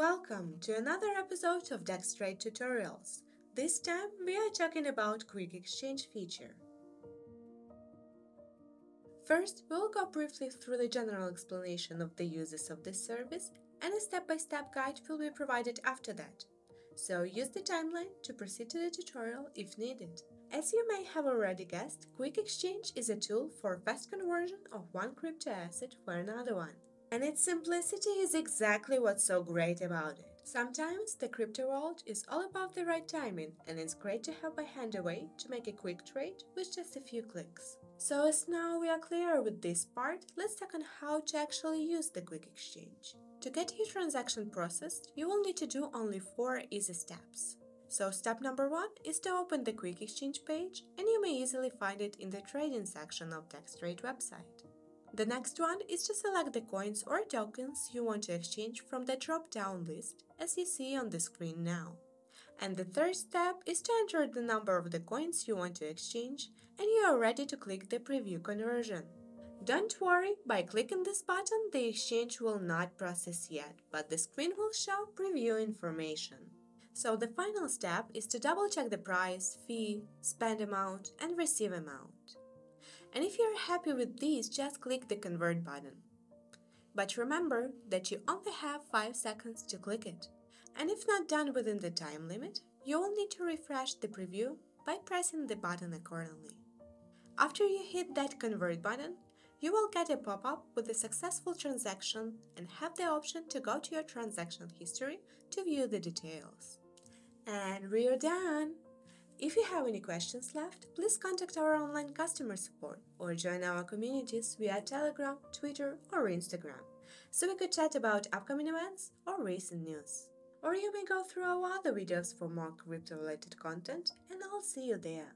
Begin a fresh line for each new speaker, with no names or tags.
Welcome to another episode of DexTrade Tutorials. This time we are talking about Quick Exchange feature. First, we'll go briefly through the general explanation of the uses of this service and a step-by-step -step guide will be provided after that. So use the timeline to proceed to the tutorial if needed. As you may have already guessed, Quick Exchange is a tool for fast conversion of one crypto asset for another one. And its simplicity is exactly what's so great about it. Sometimes the crypto world is all about the right timing, and it's great to have a hand a way to make a quick trade with just a few clicks. So as now we are clear with this part, let's talk on how to actually use the quick exchange. To get your transaction processed, you will need to do only four easy steps. So step number one is to open the quick exchange page, and you may easily find it in the trading section of DexTrade website. The next one is to select the coins or tokens you want to exchange from the drop-down list, as you see on the screen now. And the third step is to enter the number of the coins you want to exchange, and you are ready to click the preview conversion. Don't worry, by clicking this button, the exchange will not process yet, but the screen will show preview information. So the final step is to double check the price, fee, spend amount, and receive amount. And if you're happy with these, just click the convert button. But remember that you only have 5 seconds to click it. And if not done within the time limit, you will need to refresh the preview by pressing the button accordingly. After you hit that convert button, you will get a pop-up with a successful transaction and have the option to go to your transaction history to view the details. And we're done! If you have any questions left, please contact our online customer support or join our communities via Telegram, Twitter, or Instagram, so we could chat about upcoming events or recent news. Or you may go through our other videos for more crypto related content, and I'll see you there.